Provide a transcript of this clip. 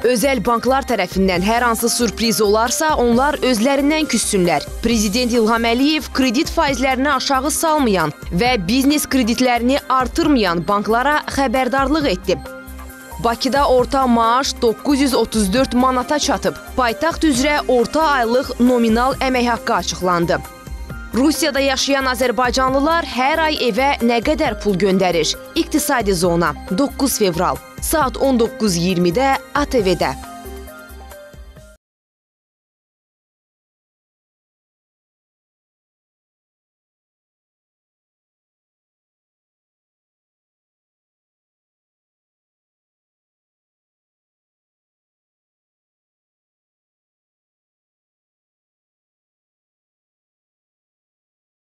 Özəl banklar tərəfindən hər hansı sürpriz olarsa, onlar özlərindən küssünlər. Prezident İlham Əliyev kredit faizlərini aşağı salmayan və biznes kreditlərini artırmayan banklara xəbərdarlıq etdi. Bakıda orta maaş 934 manata çatıb. Paytaxt üzrə orta aylıq nominal əmək haqqı açıqlandı. Rusiyada yaşayan azərbaycanlılar hər ay evə nə qədər pul göndərir? İqtisadi zona 9 fevral saat 19:20-də ATV-də.